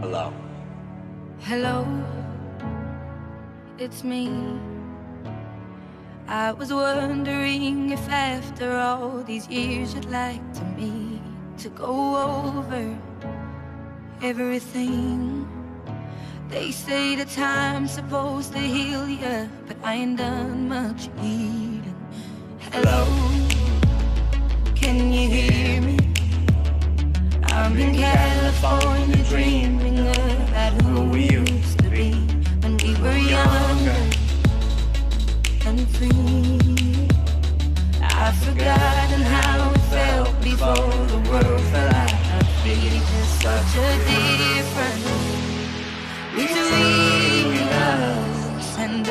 Hello. Hello. It's me. I was wondering if after all these years you'd like to me to go over everything. They say the time's supposed to heal ya, but I ain't done much eating. Hello, can you hear me? I'm in California.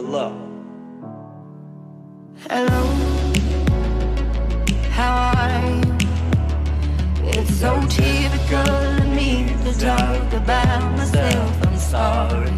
Hello. Hello. How are you? It's so typical of me to talk about myself. I'm sorry.